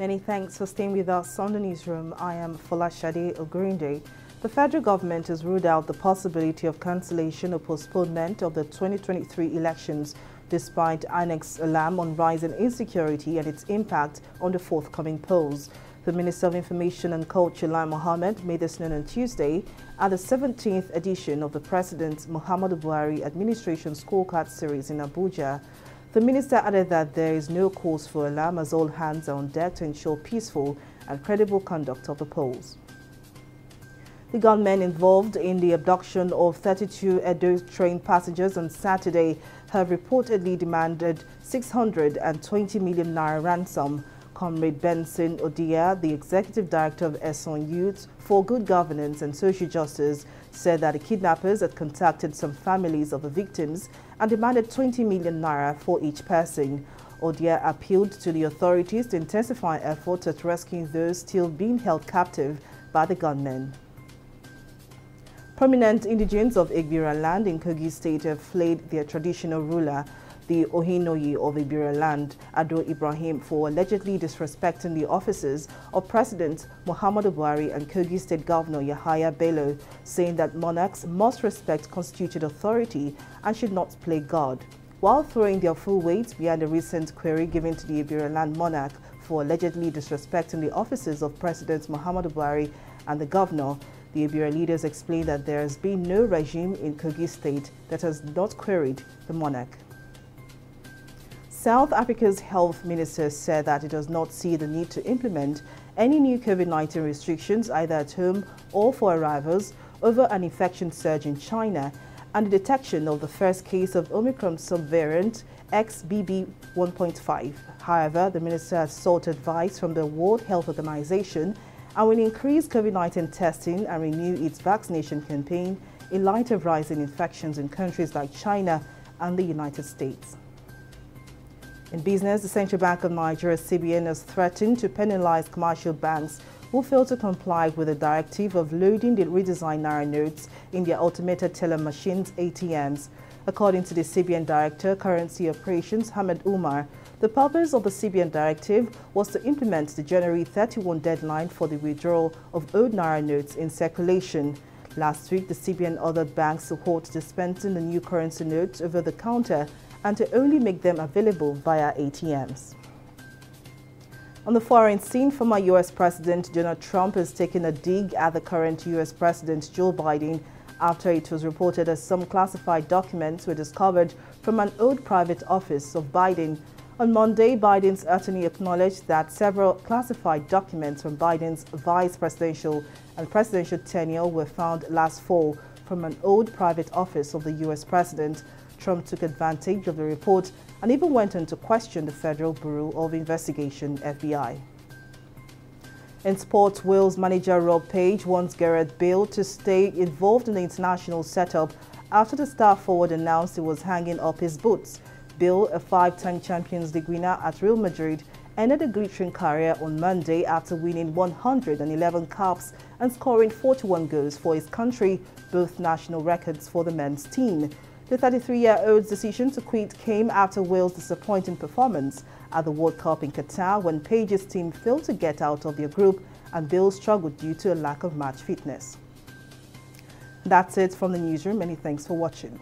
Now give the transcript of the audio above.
Many thanks for staying with us on the newsroom. I am Folashade Ogunrinde. The federal government has ruled out the possibility of cancellation or postponement of the 2023 elections despite INEC's alarm on rising insecurity and its impact on the forthcoming polls. The Minister of Information and Culture, Lai Mohammed, made this known on Tuesday at the 17th edition of the President Muhammadu Buhari Administration Scorecard Series in Abuja. The minister added that there is no cause for alarm as all hands are on deck to ensure peaceful and credible conduct of the polls. The gunmen involved in the abduction of 32 Edo train passengers on Saturday have reportedly demanded 620 million naira ransom Comrade Benson Odia, the executive director of Esan Youth for Good Governance and Social Justice, said that the kidnappers had contacted some families of the victims and demanded 20 million naira for each person. Odia appealed to the authorities to intensify efforts at rescuing those still being held captive by the gunmen. Prominent indigents of Igbira land in Kogi State have flayed their traditional ruler the Ohinoyi of Ebira land, Ado Ibrahim, for allegedly disrespecting the offices of President Muhammadu Buhari and Kogi State Governor Yahaya Bello, saying that monarchs must respect constituted authority and should not play God. While throwing their full weight behind a recent query given to the Ebira land monarch for allegedly disrespecting the offices of President Muhammadu Buhari and the governor, the Ebira leaders explained that there has been no regime in Kogi State that has not queried the monarch. South Africa's health minister said that it does not see the need to implement any new COVID-19 restrictions either at home or for arrivals over an infection surge in China and the detection of the first case of Omicron subvariant XBB 1.5. However, the minister has sought advice from the World Health Organization and will increase COVID-19 testing and renew its vaccination campaign in light of rising infections in countries like China and the United States. In business, the Central Bank of Nigeria, CBN, has threatened to penalize commercial banks who fail to comply with the directive of loading the redesigned Naira notes in their automated teller machines, ATMs. According to the CBN Director, Currency Operations, Hamid Umar, the purpose of the CBN directive was to implement the January 31 deadline for the withdrawal of old Naira notes in circulation. Last week, the CBN ordered banks to halt dispensing the new currency notes over the counter and to only make them available via ATMs. On the foreign scene, former U.S. President Donald Trump has taken a dig at the current U.S. President Joe Biden after it was reported that some classified documents were discovered from an old private office of Biden. On Monday, Biden's attorney acknowledged that several classified documents from Biden's vice presidential and presidential tenure were found last fall from an old private office of the U.S. president. Trump took advantage of the report and even went on to question the Federal Bureau of Investigation, FBI. In sports, Wales manager Rob Page wants Gareth Bale to stay involved in the international setup after the star forward announced he was hanging up his boots. Bale, a five-time Champions League winner at Real Madrid, ended a glittering career on Monday after winning 111 caps and scoring 41 goals for his country, both national records for the men's team. The 33-year-old's decision to quit came after Wales' disappointing performance at the World Cup in Qatar when Page's team failed to get out of their group and Bale struggled due to a lack of match fitness. That's it from the newsroom. Many thanks for watching.